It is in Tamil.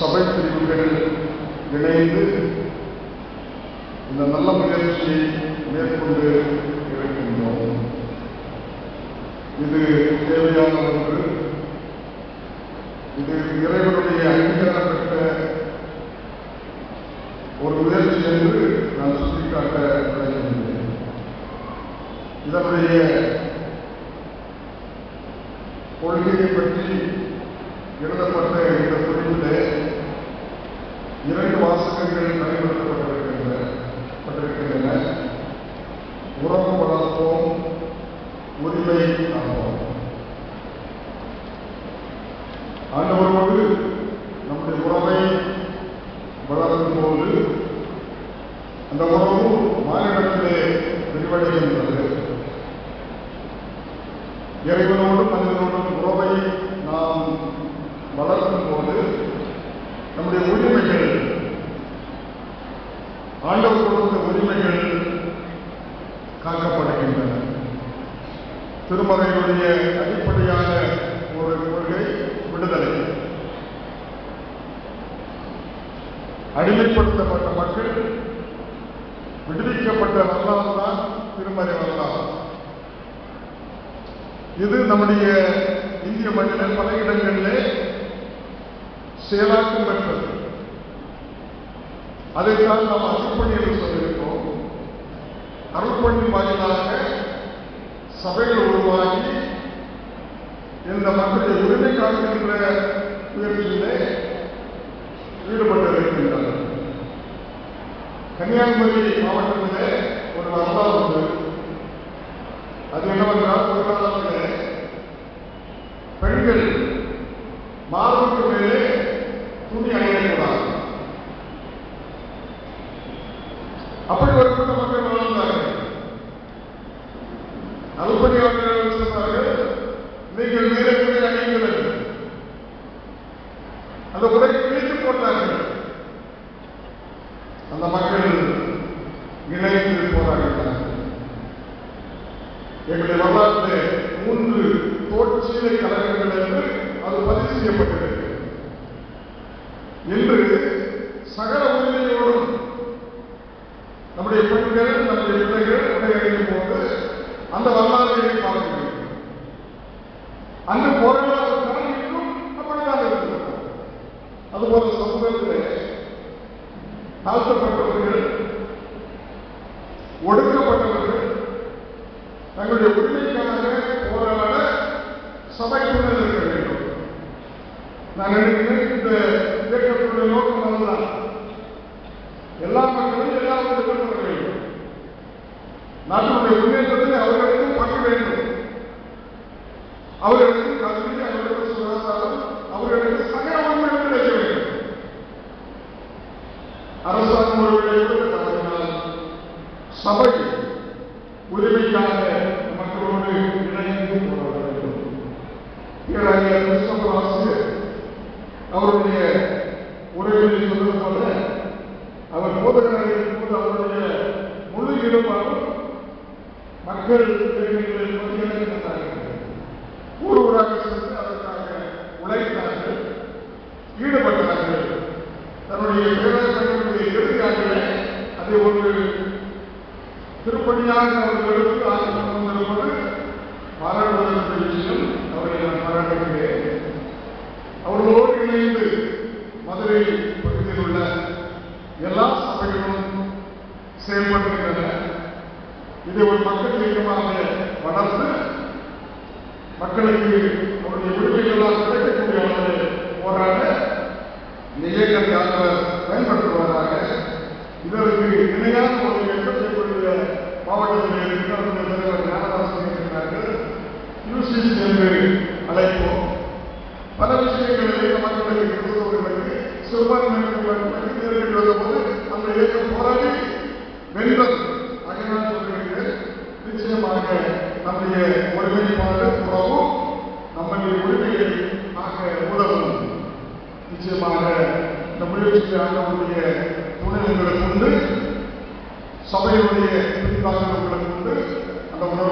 சபை பிரிவுகள் இணைந்து இந்த நல்ல முயற்சியை மேற்கொண்டு இருக்கின்றோம். இது தேவையான ஒன்று. இது இறைவனுடைய அங்கீகாரப்பட்ட ஒரு முயற்சி என்று நான் சுட்டிக்காட்ட விளைகின்றேன் இதனுடைய கொள்கையை பற்றி எழுதப்பட்ட இந்த குறிப்பிலே இரண்டு வாசகங்கள் பயன்படுத்தப்பட்டிருக்கின்றன. உறவு வளர்ப்போம் உரிமை காப்போம் ஆண்டவரோடு நம்முடைய உறவை வளரும் போது அந்த உறவு மாநிலத்திலே விரிவடைகின்றது. இறைவனோடும் மனிதனோடும் உறவை நாம் வளர்க்கும் போது நம்முடைய உரிமைகள். ஆண்டவர் கொடுத்த உரிமைகள் காக்கப்படுகின்றன. திருமறையுடைய அடிப்படையான ஒரு கொள்கை விடுதலை. அடிமைப்படுத்தப்பட்ட மக்கள் விடுவிக்கப்பட்ட வரலாறு தான் திருமறை வரலாறு. இது நம்முடைய இந்திய மண்ணில் பல இடங்களிலே செயலாக்கம் பெற்றது. அதைத்தான் நாம் அருள்பணியில் சொல்லியிருக்கோம். அருள்பணி வாயிலாக சபைகள் உருவாகி இந்த மக்களுடைய உரிமை காக்கின்ற முயற்சியிலே ஈடுபட்டிருக்கின்றனர். கன்னியாகுமரி மாவட்டத்திலே ஒரு வரலாறு உண்டு. அது என்னவென்றால் பொருளாதாரத்திலே பெண்கள் அப்படி ஒரு கூட்ட மக்கள் வளர்ந்தார்கள் அவர்கள் சொன்னார்கள் நீங்கள் வீரர்களை துணி அந்த உடை கிழித்து போட்டார்கள். அந்த மக்கள் இணைந்து போராடினார்கள். எங்களுடைய வரலாற்று மூன்று தோற்சீலை கழகங்கள் என்று அது பதிவு செய்யப்பட்டது இன்று சகல நம்முடைய பெண்கள் நம்முடைய பிள்ளைகள் உடை அணியும் போது அந்த வரலாறுகளை பார்க்கிறோம் அங்கு போராட ஒரு தரம் அப்படித்தான் இருக்கிறது அதுபோல சமூகத்திலே தாழ்த்தப்பட்டவர்கள் ஒடுக்கப்பட்டவர்கள் தங்களுடைய உரிமைக்காக போராட சபைக்குள்ளே இருக்க வேண்டும். நான் நினைக்கிறேன் இந்த இயக்கத்துடைய நோக்கம் அதுதான். எல்லா மக்களும் வர வேண்டும் நாட்டினுடைய முன்னேற்றத்தில் அவர்களுக்கும் பங்கு வேண்டும். அவர்களுக்கு கல்வி அவர்களுக்கு சுகாதாரம் அவர்களுக்கு சகல உரிமைகள் கிடைக்க வேண்டும். அரசாங்கம் ஒருவேளை தவறினால் சபை உரிமைக்காக மக்களோடு இணைந்து போராட வேண்டும். பேராய கிறிஸ்தவ ஆசிரியர் அவருடைய உரைகளில் சொல்வது போல அவர் போதகராக மக்கள் தேவைகளில் பணியாற்றுகிறார்கள் ஊர் ஊராக சென்று அதற்காக உழைத்தார்கள் ஈடுபட்டார்கள். தன்னுடைய பேராசிரியருடைய இறுதி அதை ஒரு திருப்பணியாக அவர்கள் எடுத்து ஆசிரியர் விஷயம் இதை ஒரு மக்கள் இயக்கமாக வளர்ந்து மக்களுக்கு அவருடைய உரிமைகள் கிடைக்கக்கூடிய அளவு போராட இந்த இயக்கத்தை பயன்படுத்துவதாக இதற்கு இணையான ஒரு இயக்கம் செய்யக்கூடிய மாவட்டத்தில் இருக்கிற தலைவர் ஞானதாசன் இருக்கிறார்கள் யூசிஸ் என்று அழைப்போம். பல விஷயங்களிலே மக்களுக்கு கிறிஸ்தவர்களுக்கு சிறுபான்மை மக்களுக்கு நேரில் வந்தபோது அந்த இயக்கம் போராடி வென்றது நிச்சயமாக நம்முடைய ஒருமைப்பாடு உறவும் நம்முடைய உரிமையை ஆக உதவும் நிச்சயமாக இந்த முயற்சியை ஆண்டவருடைய துணை உங்களுக்கு உண்டு. சபையுடைய பிரிவாக உங்களுக்கு உண்டு. அந்த உணர்வு